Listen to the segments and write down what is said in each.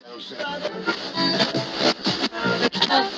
Thank you.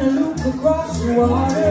and look across the water.